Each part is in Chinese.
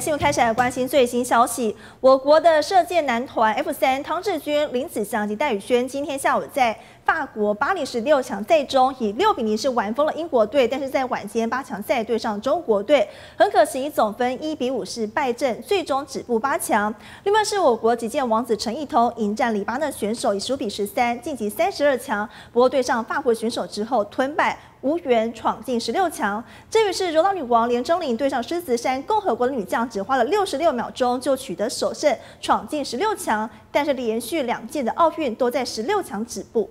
新闻开始来关心最新消息，我国的射箭男团 F 三汤志军、林子祥及戴宇轩今天下午在法国巴黎十六强赛中以六比零是完封了英国队，但是在晚间八强赛对上中国队，很可惜总分一比五是败阵，最终止步八强。另外是我国击剑王子陈义通迎战黎巴嫩选手，以十五比十三晋级三十二强，不过对上法国选手之后吞败。无缘闯进十六强。这也是柔道女王连珍玲对上狮子山共和国的女将，只花了六十六秒钟就取得首胜，闯进十六强。但是连续两届的奥运都在十六强止步。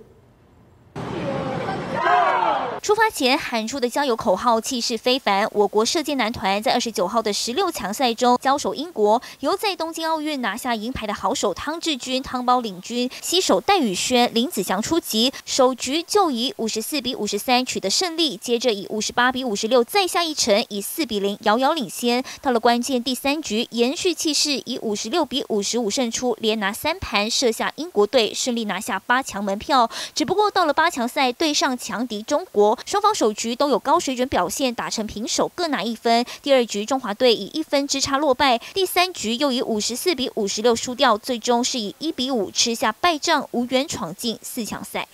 出发前喊出的加油口号气势非凡。我国射箭男团在二十九号的十六强赛中交手英国，由在东京奥运拿下银牌的好手汤志军、汤包领军，西手戴宇轩、林子祥出击，首局就以五十四比五十三取得胜利，接着以五十八比五十六再下一城，以四比零遥遥领先。到了关键第三局，延续气势，以五十六比五十五胜出，连拿三盘射下英国队，顺利拿下八强门票。只不过到了八强赛对上强敌中国。双方首局都有高水准表现，打成平手，各拿一分。第二局中华队以一分之差落败，第三局又以五十四比五十六输掉，最终是以一比五吃下败仗，无缘闯进四强赛。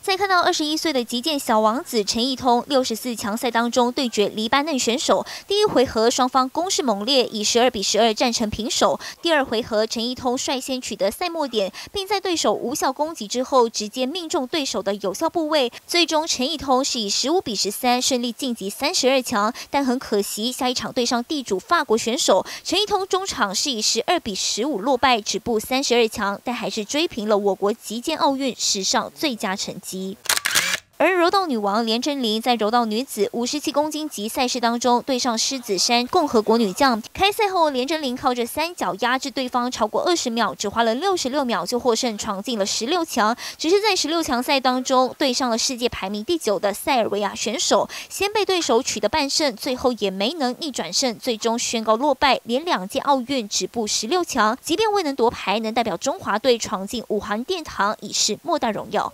再看到二十一岁的击剑小王子陈义通，六十四强赛当中对决黎巴嫩选手，第一回合双方攻势猛烈，以十二比十二战成平手。第二回合陈义通率先取得赛末点，并在对手无效攻击之后，直接命中对手的有效部位，最终陈义通是以十五比十三顺利晋级三十二强。但很可惜，下一场对上地主法国选手，陈义通中场是以十二比十五落败，止步三十二强，但还是追平了我国击剑奥运史上最佳成绩。而柔道女王连珍玲在柔道女子五十七公斤级赛事当中对上狮子山共和国女将，开赛后连珍玲靠着三角压制对方超过二十秒，只花了六十六秒就获胜，闯进了十六强。只是在十六强赛当中对上了世界排名第九的塞尔维亚选手，先被对手取得半胜，最后也没能逆转胜，最终宣告落败，连两届奥运止步十六强。即便未能夺牌，能代表中华队闯进五环殿堂已是莫大荣耀。